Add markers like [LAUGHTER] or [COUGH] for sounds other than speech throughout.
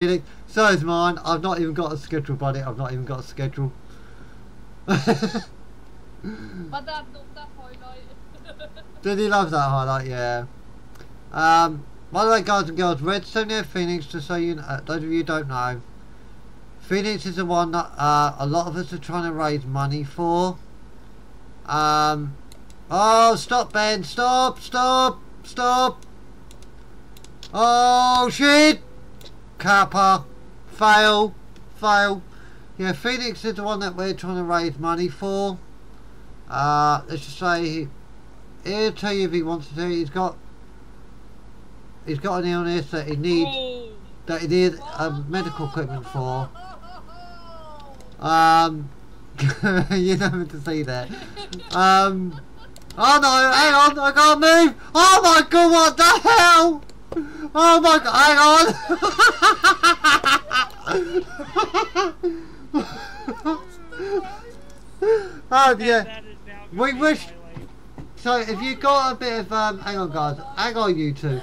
So is mine. I've not even got a schedule, buddy. I've not even got a schedule. [LAUGHS] My dad loved that highlight. [LAUGHS] Did he love that highlight? Yeah. Um, by the way, guys and girls, Redstone near Phoenix, just so you know, uh, those of you who don't know, Phoenix is the one that uh, a lot of us are trying to raise money for. Um, oh, stop, Ben! Stop! Stop! Stop! Oh, shit! Kappa. Fail. Fail. Yeah, Phoenix is the one that we're trying to raise money for. Uh, let's just say he'll tell you if he wants to. He's got he's got an illness that he needs that he needs um, medical equipment for. Um, [LAUGHS] you know what to see there. Um, oh no, hang on, I can't move. Oh my god, what the hell? Oh my god, oh yeah. That is now We wish- So if you got a bit of um, hang on guys, hang on you two.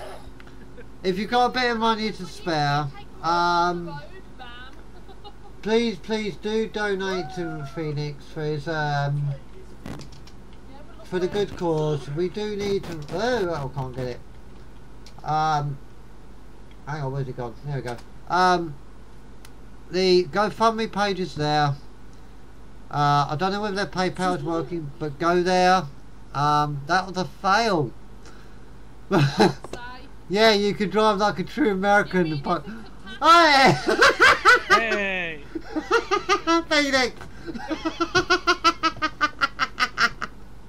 If you got a bit of money to spare, um, please please do donate to Phoenix for his um Yeah, but look for the good cause. We do need to. Oh, I can't get it. Um, hang on, where's it gone? There we go. Um, the GoFundMe page is there. Uh, I don't know whether their PayPal is working, but go there. Um, that was a fail. [LAUGHS] Yeah, you could drive like a true American. But if it's a yeah. Hey! Phoenix. [LAUGHS]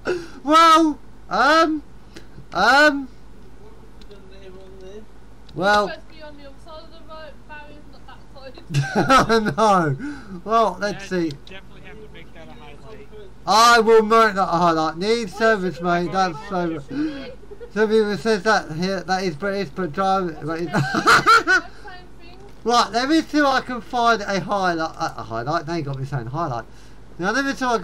[LAUGHS] well, um, um, well, supposed to be on the other side of the road, barrier's not that side. [LAUGHS] no. Well, let's That- see. Definitely have to make that a highlight. I will make that a highlight. Need service, mate. That's so. [LAUGHS] Some people says that here that is British, but drive. But it's [LAUGHS] Same thing. right, let me see if I can find a highlight. A highlight. They got me saying highlight. Now let me see if I can